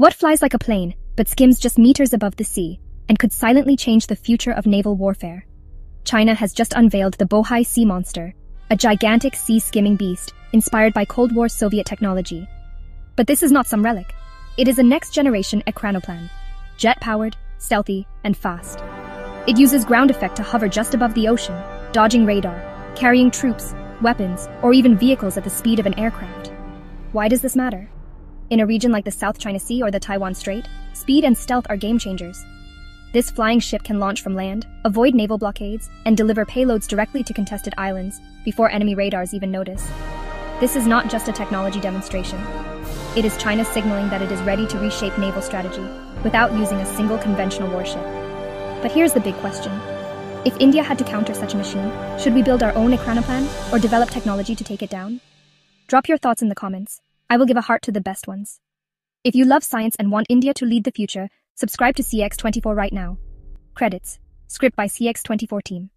What flies like a plane, but skims just meters above the sea, and could silently change the future of naval warfare? China has just unveiled the Bohai Sea Monster, a gigantic sea-skimming beast inspired by Cold War Soviet technology. But this is not some relic. It is a next-generation ekranoplan, jet-powered, stealthy, and fast. It uses ground effect to hover just above the ocean, dodging radar, carrying troops, weapons, or even vehicles at the speed of an aircraft. Why does this matter? In a region like the South China Sea or the Taiwan Strait, speed and stealth are game changers. This flying ship can launch from land, avoid naval blockades, and deliver payloads directly to contested islands before enemy radars even notice. This is not just a technology demonstration. It is China signaling that it is ready to reshape naval strategy without using a single conventional warship. But here's the big question. If India had to counter such a machine, should we build our own Ekranoplan or develop technology to take it down? Drop your thoughts in the comments. I will give a heart to the best ones. If you love science and want India to lead the future, subscribe to SciX24 right now. Credits. Script by SciX24 team.